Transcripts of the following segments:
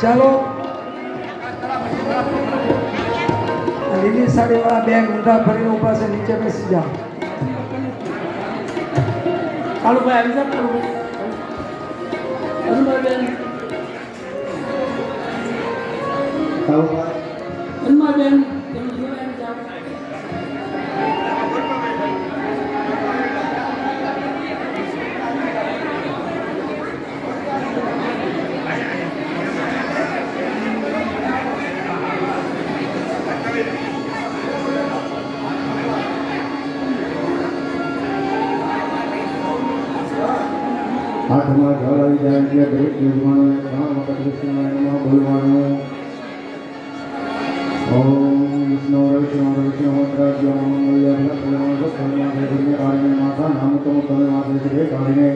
ચાલો. લીલી સાડી વાળા બે ઊંધા ફરીને ઊભા છે, નીચે બેસી જાઓ. કાળુભાઈ આવી જાવ કાળુભાઈ હાથમાં જળ આવી જાય એટલે દરેક યજમાનોએ ત્રણ વખત વિષ્ણુનારાયણમાં બોલવાનું ઓમ વિષ્ણુ વિષ્ણુ વિષ્ણુ મંત્રાજ્ય મંગલ્ય ભક્તમાં સત્સંગમાં જય કાળીને માતા નામ તમ તમે માતે છે કાળીને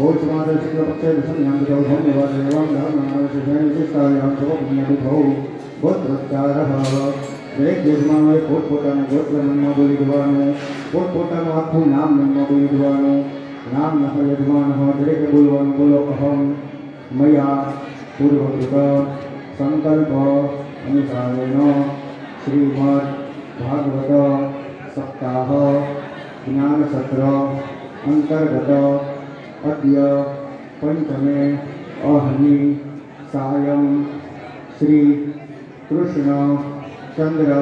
ઓચ માતે શુક્લ પક્ષે વિષ્ણુ જવ ધમ નિવાસ એવં ધર્મ નામ છે જય વિશિષ્ટાય આમ સવ પુણ્ય ભવ ગોત્રોચ્ચાર ભાવ દરેક યજમાનોએ પોતપોતાના ગોત્ર મનમાં બોલી દેવાનું પોતપોતાનું આખું નામ મનમાં બોલી દેવાનું નામ નહ યજમાન દરેકે બોલવાનું બોલો અહમ મયા પૂર્વકૃત સંકલ્પ અનુસારેણ શ્રીમદ ભાગવત સપ્તાહ જ્ઞાન સત્ર અંતર્ગત અદ્ય પંચમે અહની સાયં શ્રી કૃષ્ણ ચંદ્ર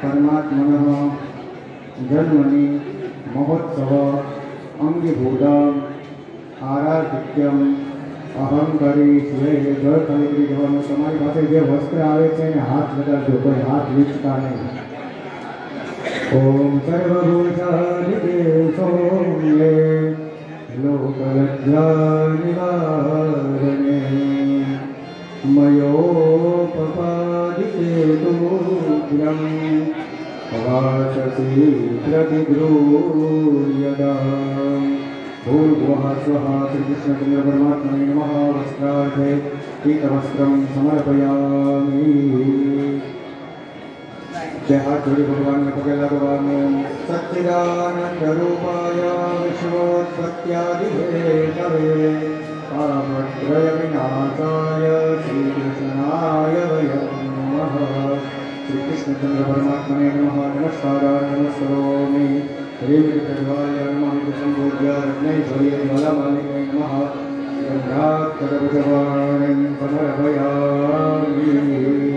પરમાત્મન જન્મની મહોત્સવ અંગીભૂતમ આરાધિત્યમ અહમ કરી સ્વે જળ ખરીદી જવાનું તમારી પાસે જે વસ્ત્ર આવે છે એને હાથ લગાડજો કોઈ હાથ વીચતા નહીં ઓમ સર્વભૂષાનિતે સૌમ્યે લોકલજ્જા નિવારણે મયોપપાદિતે ओम स्वाहा स्वाहा श्रीकृष्णचंद्र परमात्मा नम वस्त्रार्थे पीतवस्त्रम समर्पयामि। जय हाथ जोड़ी भगवान ने पकड़ा भगवान ओम सच्चिदानंद रूपाय विश्वसत्यादिभेषवे परमत्रय विनाशाय श्रीकृष्णाय वयं नमः। श्रीकृष्णचंद्र परमात्मने नमः। नमस्कारान् नमस्करोमि रत्नैश्वर्य ज्वालामालिकै नमः Jai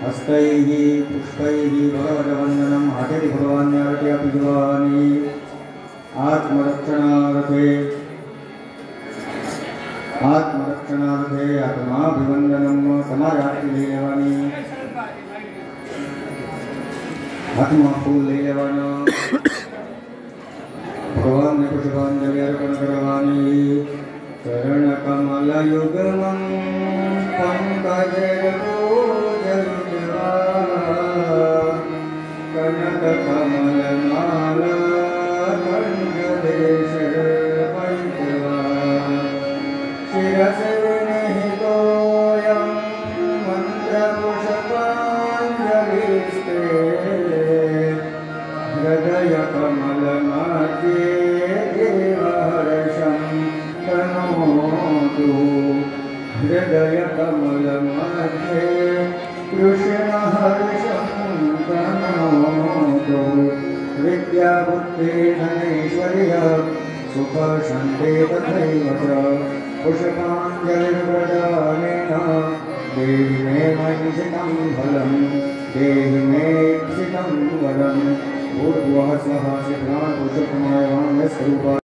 हस्तैः पुष्पैः भगवद्वन्दनं हठति भगवान्यारट्यापि भवानि आत्मरक्षणार्थे આત્મરક્ષણાર્થે આત્માભિવંદનમ તમારા હાથથી લઈ લેવાની હાથમાં ફૂલ લઈ લેવાના ભગવાનને પુષ્પાંજલિ અર્પણ કરવાની ચરણ કમલ યુગમં પંકજ तनोतु हृदयकमलमध्ये कृष्णहर्षं तनोतु विद्याबुद्धिधनैश्वर्य सुखशान्ते तथैव च पुष्पाञ्जलिर्व्रजानेन देहि मे मञ्चितं फलं देहि मे क्षितं वरं भूर्भुवः स्वः शिवरान् पुरुषोत्तमाय वाङ्गस्वरूपा